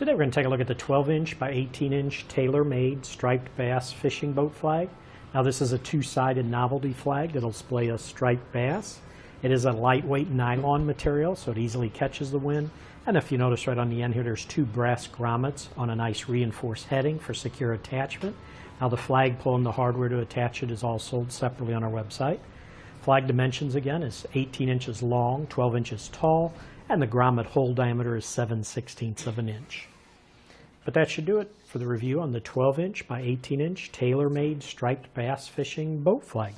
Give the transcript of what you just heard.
Today we're going to take a look at the 12-inch by 18-inch Taylor Made striped bass fishing boat flag. Now this is a two-sided novelty flag that'll display a striped bass. It is a lightweight nylon material, so it easily catches the wind. And if you notice right on the end here, there's two brass grommets on a nice reinforced heading for secure attachment. Now the flagpole and the hardware to attach it is all sold separately on our website. Flag dimensions again is 18 inches long, 12 inches tall, and the grommet hole diameter is 7 16ths of an inch. But that should do it for the review on the 12 inch by 18 inch Taylor Made striped bass fishing boat flag.